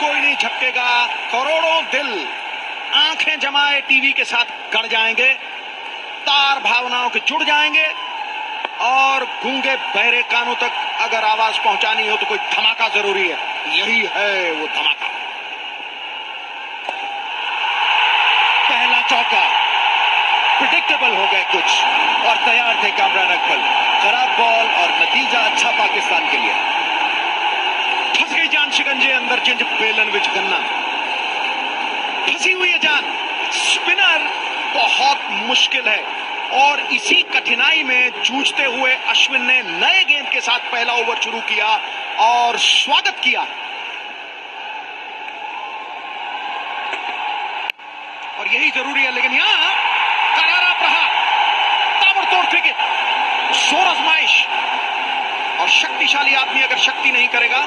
कोई नहीं झपकेगा करोड़ों दिल आँखें जमाए टीवी के साथ गड़ जाएँगे, तार भावनाओं के जुड़ जाएँगे, और गूँगे बहरे कानों तक अगर आवाज़ पहुंचानी हो तो कोई धमाका ज़रूरी है। यही है वो धमाका। पहला चौका। प्रिडिक्टेबल हो गए कुछ, और तैयार थे कामरान अकबल। खराब बॉल और नतीजा अच्छा पाकिस्तान के लिए। शिकंजे अंदर चिंज बेलन विच गन्ना। फंसी हुई है जान। स्पिनर बहुत मुश्किल है। और इसी कठिनाई में जूझते हुए अश्विन ने नए गेंद के साथ पहला ओवर शुरू किया और स्वागत किया। और यही ज़रूरी है, लेकिन यहाँ करारा प्रहार। ताबड़तोड़ फेंके शोर आजमाइश और शक्तिशाली आदमी अगर शक्ति नहीं करेगा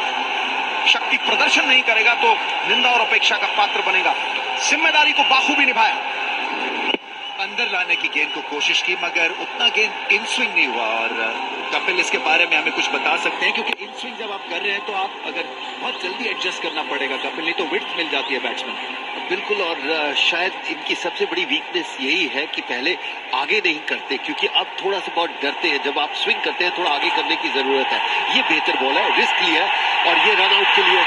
शक्ति प्रदर्शन नहीं करेगा तो निंदा और अपेक्षा का पात्र बनेगा। ज़िम्मेदारी को बाखूबी निभाया। अंदर लाने की गेंद को कोशिश की, मगर उतना गेंद इन स्विंग नहीं हुआ और कपिल इसके बारे में हमें कुछ बता सकते हैं, क्योंकि इन स्विंग जब आप कर रहे हैं तो आप अगर बहुत जल्दी एडजस्ट करना पड़ेगा कपिल, नहीं तो विड्थ मिल जाती है बैट्समैन बिल्कुल, और शायद इनकी सबसे बड़ी वीकनेस यही है कि पहले आगे नहीं करते, क्योंकि अब थोड़ा सा बहुत डरते हैं। जब आप स्विंग करते हैं, थोड़ा आगे करने की ज़रूरत है। ये बेहतर बॉल है रिस्क लिया है और ये रन आउट के लिए,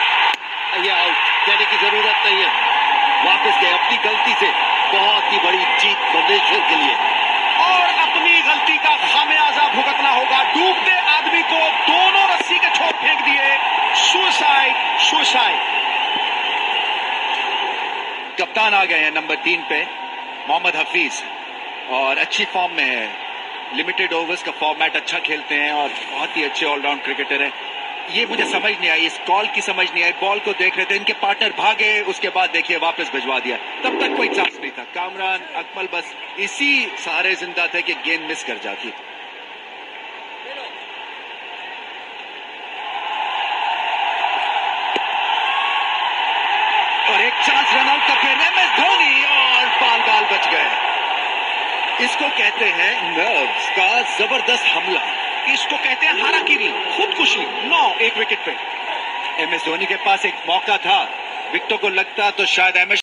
ये आउट कहने की ज़रूरत नहीं है। वापस गए अपनी गलती से। बहुत ही बड़ी जीत भुवनेश्वर के लिए। और अपनी गलती का खामियाजा भुगतना होगा। डूबते आदमी को दोनों रस्सी के छोर फेंक दिए। सुसाइड सुसाइड कप्तान आ गए हैं नंबर तीन पे मोहम्मद हफीज। और अच्छी फॉर्म में है। लिमिटेड ओवर्स का फॉर्मेट अच्छा खेलते हैं और बहुत ही अच्छे ऑलराउंड क्रिकेटर हैं। ये मुझे समझ नहीं आई, इस कॉल की समझ नहीं आई। बॉल को देख रहे थे, इनके पार्टनर भागे, उसके बाद देखिए वापस भिजवा दिया। तब तक कोई चांस नहीं था। कामरान, अकमल, बस इसी सहारे ज़िंदा थे कि गेंद मिस कर जाती। और एक चांस रन आउट का फिर एम एस धोनी और बाल बाल बच गए। इसको कहते हैं नर्व्स का ज़बरदस्त हमला। इसको कहते हैं हाराकिरी। खुदकुशी। नौ, एक विकेट पे। एम एस धोनी के पास एक मौका था। विकटों को लगता तो शायद एम एस